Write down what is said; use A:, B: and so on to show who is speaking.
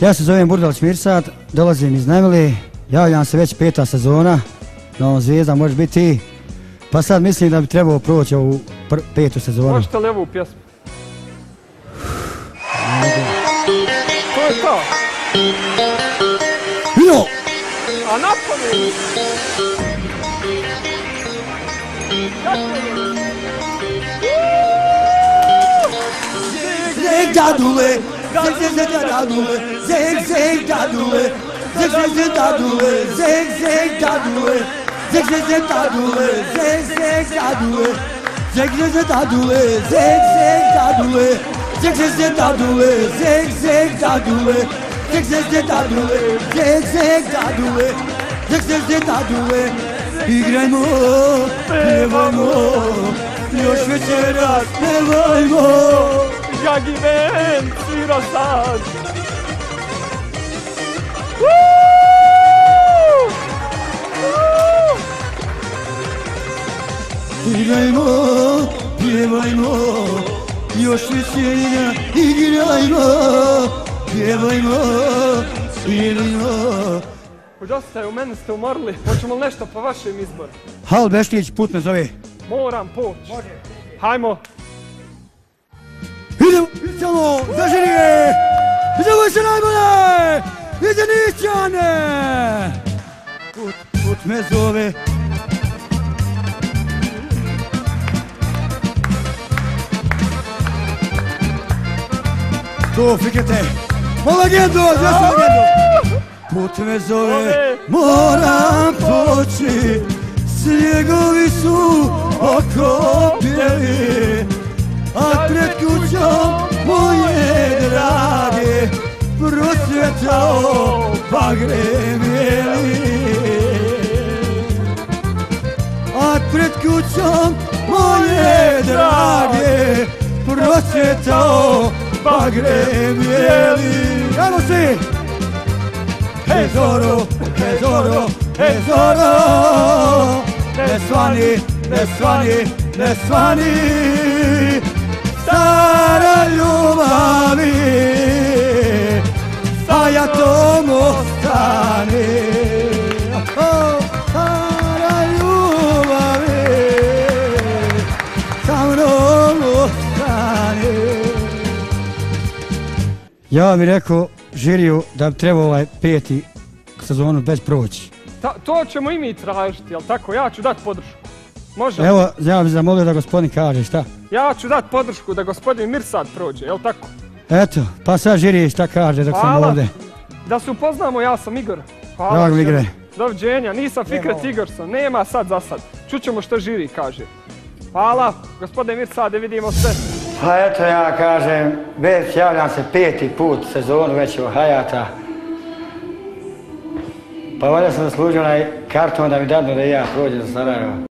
A: Ja se zovem Burdalić Mirsad, dolazim iz Nemili, javljam se već peta sezona, no zvijezda može biti ti. Pa sad mislim da bi trebao proći ovu petu sezonu.
B: Možete li ovu pjesmu? To je to.
A: Jo!
B: A
A: zê, zê, tá doendo, zê, zê, tá doendo, zê, zê, tá doendo, zê, zê, tá doendo, zê, zê, tá doendo, zê, zê, tá doendo, zê, zê, tá doendo, zê, zê, tá doendo, zê, zê, tá doendo, zê, zê, tá tá tá tá Igrajmo, pjevajmo, još večeras pjevajmo.
B: Ja gibem, sad.
A: Igrajmo, pjevajmo, još večera igrajmo, pjevajmo, pjevajmo.
B: Dosta je, u mene ste umorili. Hoćemo li nešto po vašem izboru?
A: Hal Beštić put me zove.
B: Moram poći. Hajmo.
A: Idemo, idemo! Idemo se najbolje! Ide Nišćane! Put, put me zove. To, fikete! Po legendu, gdje su legendu? Put me zove, moram poći, snjegovi su okopjeli, a pred kućom moje pagremjeli. A pred kućom moje drage prosvjetao pagremjeli. Ajmo svi! Tesoro, tesoro, tesoro, ne svani, ne svani, ne svani, tom ostane. Oh, stara ljubavi, sa mnom ostane. Ja bih rekao žiriju da bi trebao ovaj peti sezonu već proći.
B: Ta- to ćemo i mi tražiti, jel tako? Ja ću dati podršku. Može?
A: Evo, ja bih zamolio da gospodin kaže šta.
B: Ja ću dati podršku da gospodin Mirsad prođe, jel tako?
A: Eto, pa sad žiri šta kaže dok sam
B: Hvala.
A: ovdje.
B: Da se upoznamo, ja sam Igor. Hvala. Jednom.
A: Igore.
B: Doviđenja, nisam Fikret Igorson, nema sad za sad. Čućemo što žiri kaže. Hvala, gospodine Mirsade, vidimo se.
A: Pa eto ja kažem, već javljam se peti put sezonu već u Hayata. Pa valjda sam zaslužio onaj karton da mi dadnu da i ja prođem za Sarajevo.